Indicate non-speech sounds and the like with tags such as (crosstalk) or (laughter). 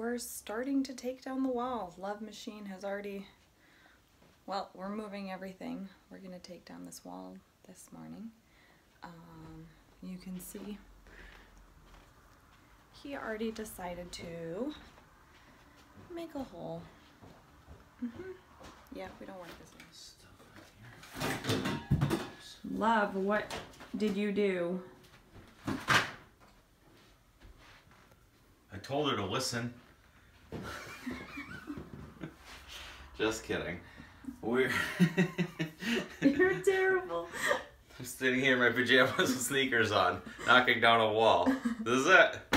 we're starting to take down the wall. Love Machine has already, well, we're moving everything. We're gonna take down this wall this morning. Um, you can see he already decided to make a hole. hmm Yeah, we don't want this. Love, what did you do? I told her to listen. (laughs) Just kidding. We're (laughs) You're terrible. I'm (laughs) sitting here in my pajamas with sneakers on, knocking down a wall. This is it.